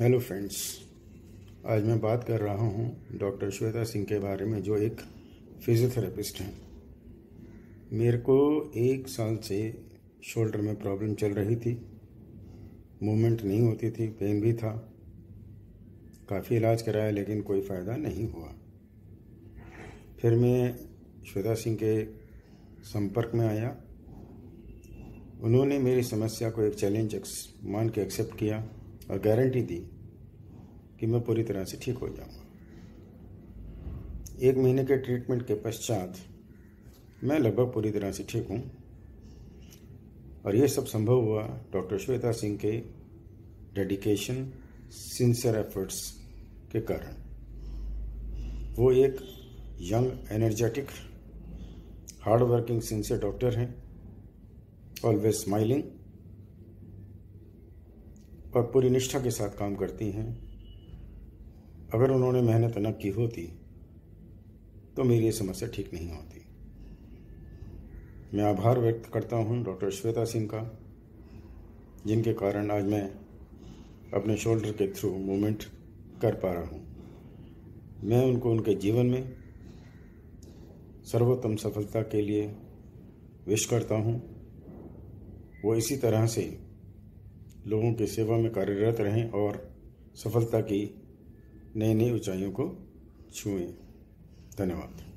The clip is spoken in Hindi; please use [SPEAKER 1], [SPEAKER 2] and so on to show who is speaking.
[SPEAKER 1] हेलो फ्रेंड्स आज मैं बात कर रहा हूँ डॉक्टर श्वेता सिंह के बारे में, जो एक फिज़ियोथेरेपिस्ट हैं। मेरे को एक साल से शोल्डर में प्रॉब्लम चल रही थी। मूवमेंट नहीं होती थी पेन भी था। काफ़ी इलाज कराया, लेकिन कोई फ़ायदा नहीं हुआ। फिर मैं श्वेता सिंह के संपर्क में आया। उन्होंने मेरी समस्या को एक चैलेंज मान के एक्सेप्ट किया। और गारंटी दी कि मैं पूरी तरह से ठीक हो जाऊँगा। एक महीने के ट्रीटमेंट के पश्चात मैं लगभग पूरी तरह से ठीक हूँ। और ये सब संभव हुआ डॉक्टर श्वेता सिंह के डेडिकेशन, सिंसियर एफर्ट्स के कारण। वो एक young, energetic hard working sincere doctor हैं ऑलवेज स्माइलिंग और पूरी निष्ठा के साथ काम करती हैं। अगर उन्होंने मेहनत न की होती तो मेरी ये समस्या ठीक नहीं होती। मैं आभार व्यक्त करता हूँ डॉक्टर श्वेता सिंह का, जिनके कारण आज मैं अपने शोल्डर के थ्रू मूवमेंट कर पा रहा हूँ। मैं उनको, उनके जीवन में सर्वोत्तम सफलता के लिए विश करता हूँ। वो इसी तरह से लोगों की सेवा में कार्यरत रहें और सफलता की नई नई ऊंचाइयों को छुएँ। धन्यवाद।